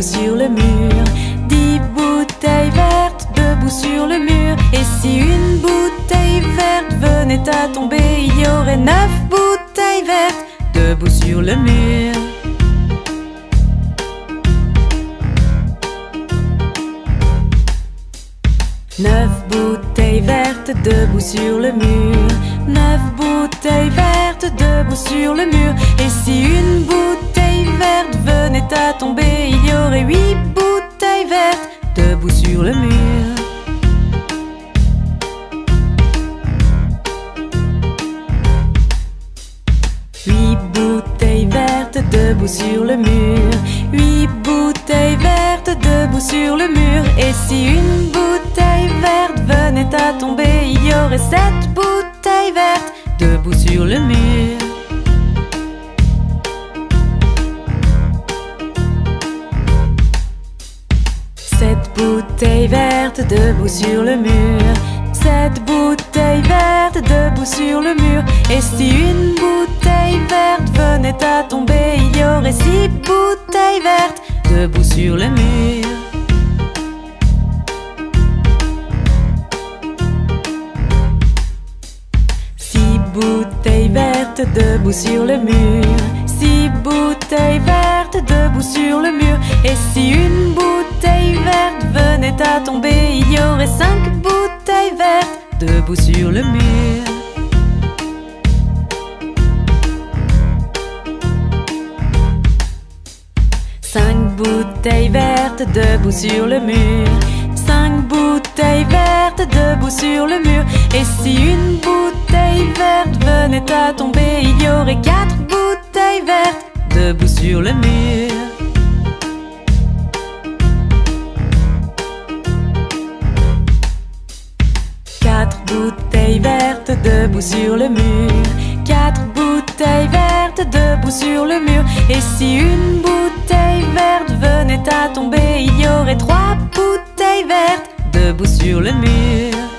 debout sur le mur. Dix bouteilles vertes debout sur le mur. Et si une bouteille verte venait à tomber, il y aurait neuf bouteilles vertes debout sur le mur. Neuf bouteilles vertes debout sur le mur. Neuf bouteilles vertes debout sur le mur. Et si une bouteille venait à tomber, il y aurait huit bouteilles vertes debout sur le mur. Huit bouteilles vertes debout sur le mur. Huit bouteilles vertes debout sur le mur. Et si une bouteille verte venait à tomber, il y aurait sept bouteilles vertes debout sur le mur. Sept bouteilles vertes debout sur le mur. Sept bouteilles vertes debout sur le mur. Et si une bouteille verte venait à tomber, il y aurait six bouteilles vertes debout sur le mur. Six bouteilles vertes debout sur le mur. Six bouteilles vertes debout sur le mur. Et si une bouteille verte venait à tomber, il y aurait cinq bouteilles vertes debout sur le mur. Cinq bouteilles vertes debout sur le mur. Cinq bouteilles vertes debout sur le mur. Et si une bouteille verte venait à tomber, il y aurait quatre bouteilles debout sur le mur. Quatre bouteilles vertes debout sur le mur. Quatre bouteilles vertes debout sur le mur. Et si une bouteille verte venait à tomber, il y aurait trois bouteilles vertes debout sur le mur.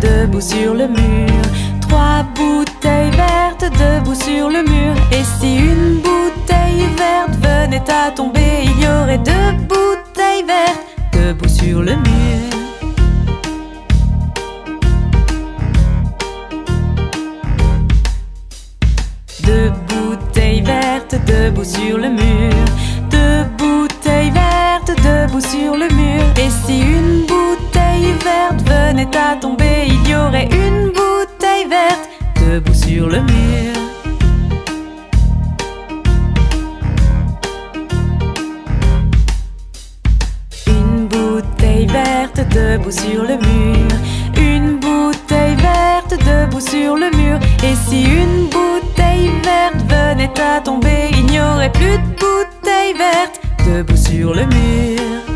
Debout sur le mur. Trois bouteilles vertes debout sur le mur. Et si une bouteille verte venait à tomber, il y aurait deux bouteilles vertes debout sur le mur. Deux bouteilles vertes debout sur le mur. Deux bouteilles vertes debout sur le mur. Et si une venait à tomber, il y aurait une bouteille verte debout sur le mur. Une bouteille verte debout sur le mur. Une bouteille verte debout sur le mur. Et si une bouteille verte venait à tomber, il n'y aurait plus de bouteille verte debout sur le mur.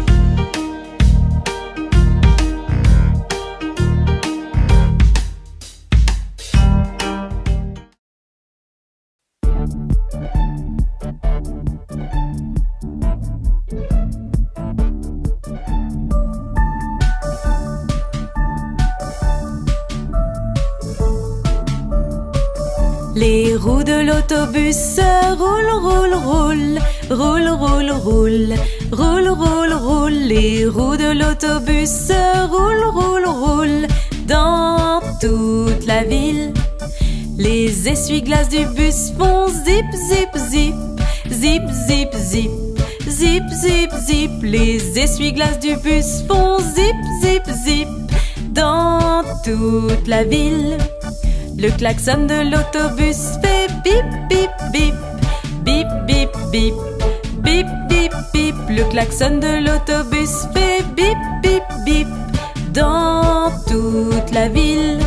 Les roues de l'autobus roulent, roulent, roulent, roulent, roulent, roulent, roulent, roulent, roulent. Les roues de l'autobus roulent, roulent, roulent dans toute la ville. Les essuie-glaces du bus font zip, zip, zip, zip, zip, zip, zip, zip, zip. Les essuie-glaces du bus font zip, zip, zip dans toute la ville. Le klaxon de l'autobus fait bip bip bip, bip bip bip, bip bip bip. Le klaxon de l'autobus fait bip bip bip. Dans toute la ville,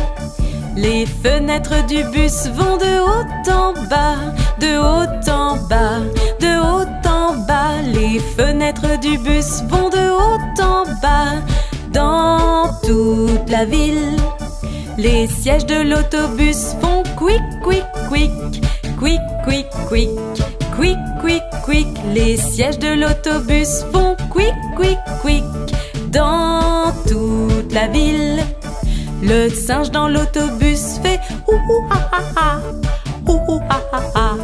les fenêtres du bus vont de haut en bas, de haut en bas, de haut en bas. Les fenêtres du bus vont de haut en bas dans toute la ville. Les sièges de l'autobus font quick, quick, quick, quick, quick, quick, quick, quick, quick. Les sièges de l'autobus font quick, quick, quick dans toute la ville. Le singe dans l'autobus fait ouh ha ha ha. Ouh ha ha ha.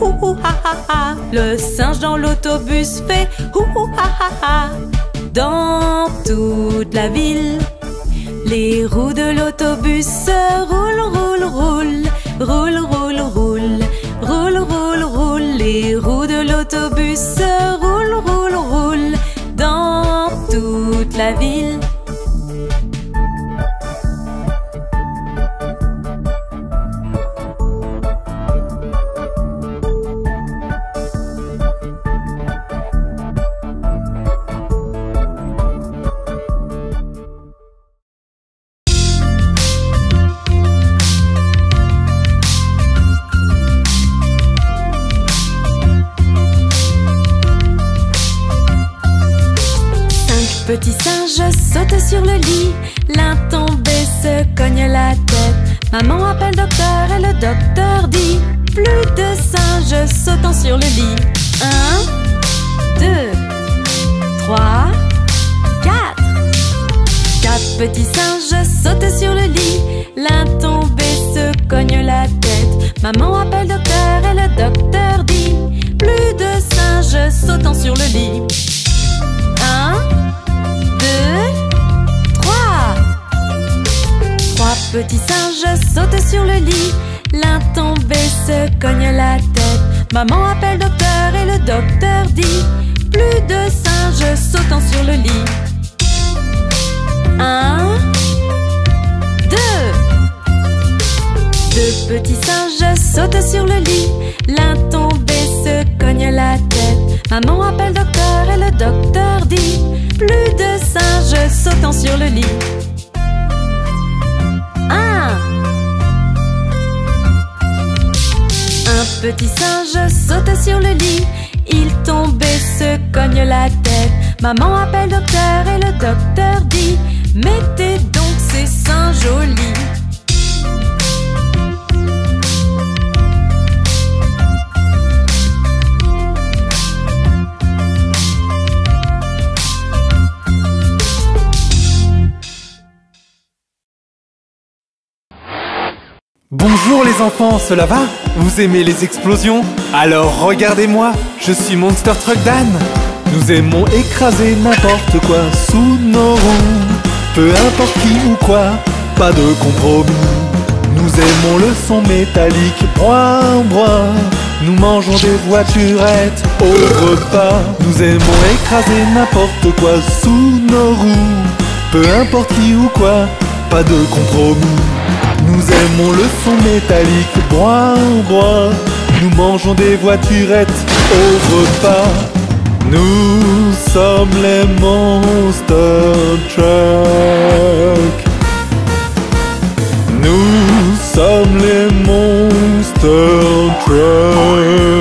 Ouh ha ha ha. Le singe dans l'autobus fait ouh ha ha ha. Dans toute la ville, les roues de l'autobus roulent, roulent, roulent, roulent, roulent, roulent, roulent, roulent, roulent. Les roues de l'autobus Cinq petits singes sautent sur le lit. L'un tombé se cogne la tête. Maman appelle docteur et le docteur dit Plus de singes sautant sur le lit. Un, deux, trois, quatre. Quatre petits singes sautent sur le lit. L'un tombé se cogne la tête. Maman appelle docteur et le docteur dit Plus de singes sautant sur le lit. Petits singes sautent sur le lit. L'un tombé se cogne la tête. Maman appelle docteur et le docteur dit Plus de singes sautant sur le lit. Un, deux. Deux petits singes sautent sur le lit. L'un tombé se cogne la tête. Maman appelle docteur et le docteur dit Plus de singes sautant sur le lit. Un petit singe saute sur le lit. Il tombe et se cogne la tête. Maman appelle docteur et le docteur dit Mettez donc ces singes au lit. Bonjour les enfants, cela va? Vous aimez les explosions? Alors regardez-moi, je suis Monster Truck Dan. Nous aimons écraser n'importe quoi sous nos roues. Peu importe qui ou quoi, pas de compromis. Nous aimons le son métallique, broin, broin. Nous mangeons des voiturettes au repas. Nous aimons écraser n'importe quoi sous nos roues. Peu importe qui ou quoi, pas de compromis. Nous aimons le son métallique, broin, broin. Nous mangeons des voiturettes au repas. Nous sommes les Monster Truck. Nous sommes les Monster Truck.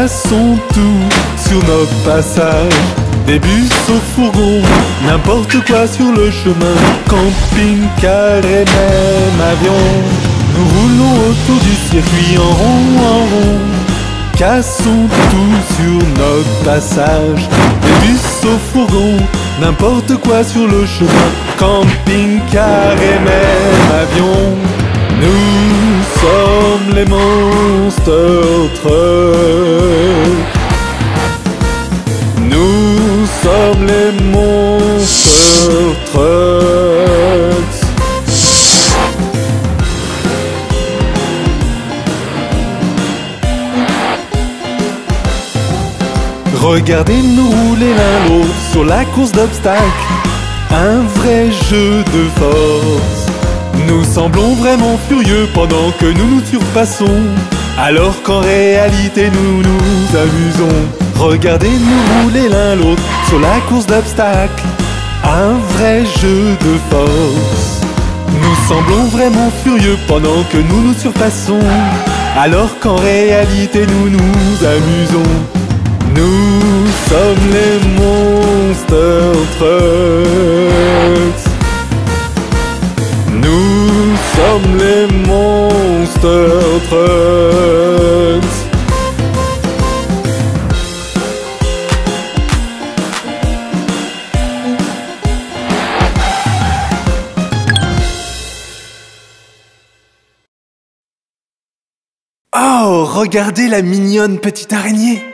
Cassons tout sur notre passage. Des bus au fourgon, n'importe quoi sur le chemin. Camping, car et même avion. Nous roulons autour du circuit en rond, en rond. Cassons tout sur notre passage. Des bus au fourgon, n'importe quoi sur le chemin. Camping, car et même avion. Nous sommes les Monster Truck. Nous sommes les Monster Trucks. Regardez-nous rouler l'un l'autre sur la course d'obstacles. Un vrai jeu de force. Nous semblons vraiment furieux pendant que nous nous surpassons. Alors qu'en réalité nous nous amusons. Regardez-nous rouler l'un l'autre sur la course d'obstacles. Un vrai jeu de force. Nous semblons vraiment furieux pendant que nous nous surpassons. Alors qu'en réalité nous nous amusons. Nous sommes les Monster Trucks. Oh, regardez la mignonne petite araignée.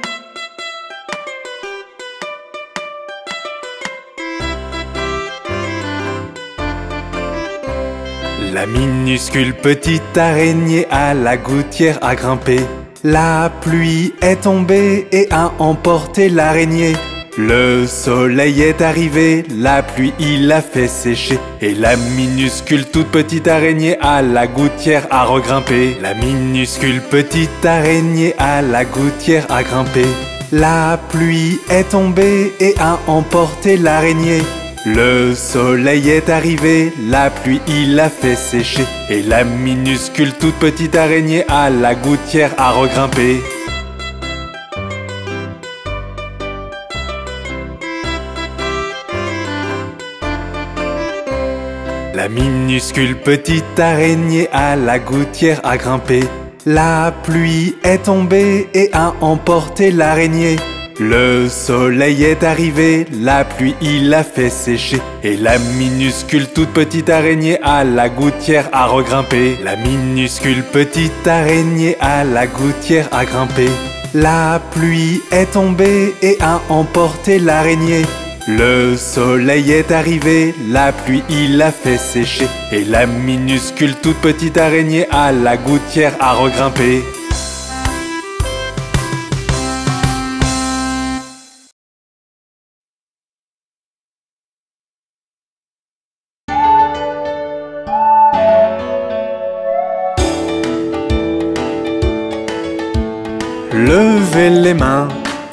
La minuscule petite araignée à la gouttière a grimpé. La pluie est tombée et a emporté l'araignée. Le soleil est arrivé, la pluie il a fait sécher. Et la minuscule toute petite araignée à la gouttière a regrimpé. La minuscule petite araignée à la gouttière a grimpé. La pluie est tombée et a emporté l'araignée. Le soleil est arrivé, la pluie il a fait sécher Et la minuscule toute petite araignée à la gouttière a regrimpé. La minuscule petite araignée à la gouttière a grimpé. La pluie est tombée et a emporté l'araignée le soleil est arrivé, la pluie il a fait sécher. Et la minuscule toute petite araignée à la gouttière a regrimpé. La minuscule petite araignée à la gouttière a grimpé. La pluie est tombée et a emporté l'araignée. Le soleil est arrivé, la pluie il a fait sécher. Et la minuscule toute petite araignée à la gouttière a regrimpé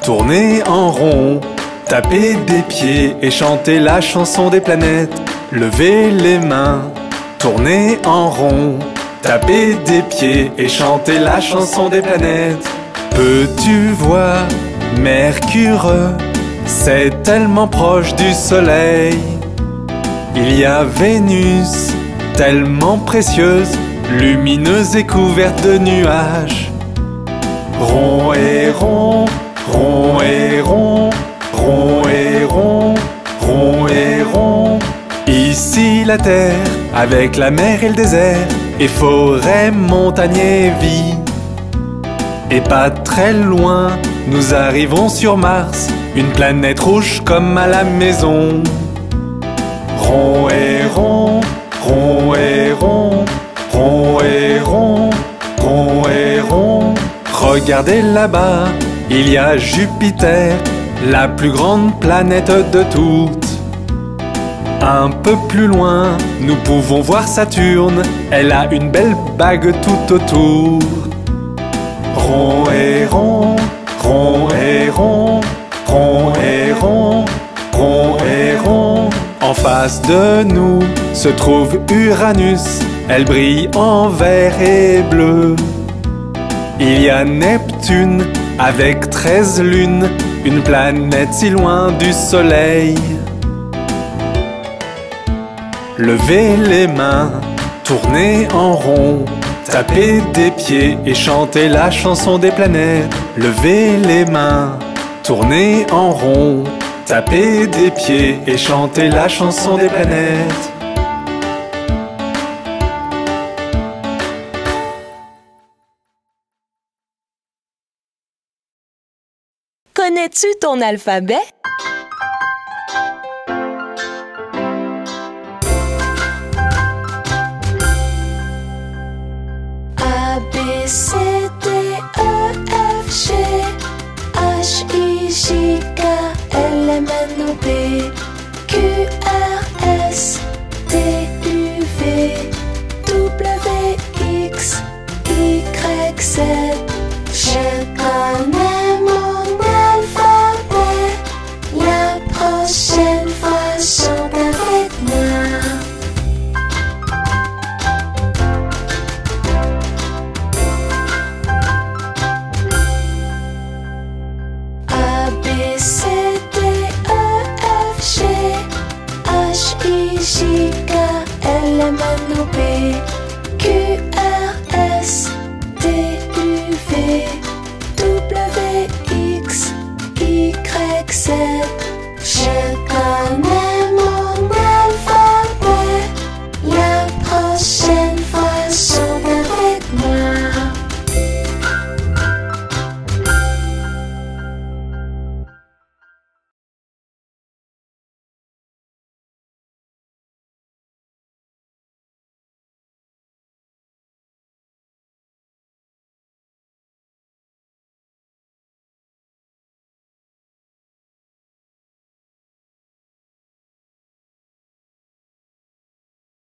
tournez en rond, tapez des pieds et chantez la chanson des planètes. Levez les mains, tournez en rond, tapez des pieds et chantez la chanson des planètes. Peux-tu voir Mercure? C'est tellement proche du Soleil. Il y a Vénus, tellement précieuse, lumineuse et couverte de nuages. Rond et rond, rond et rond, rond et rond, rond et rond. Ici la terre, avec la mer et le désert, et forêt, montagne et vie. Et pas très loin, nous arrivons sur Mars, une planète rouge comme à la maison. Rond et rond, rond et rond, rond et rond, rond et rond. Regardez là-bas, il y a Jupiter, la plus grande planète de toutes. Un peu plus loin, nous pouvons voir Saturne, elle a une belle bague tout autour. Rond et rond, rond et rond, rond et rond, rond et rond. En face de nous se trouve Uranus, elle brille en vert et bleu. Il y a Neptune avec 13 lunes, une planète si loin du Soleil. Levez les mains, tournez en rond, tapez des pieds et chantez la chanson des planètes. Levez les mains, tournez en rond, tapez des pieds et chantez la chanson des planètes. Connais-tu ton alphabet? share.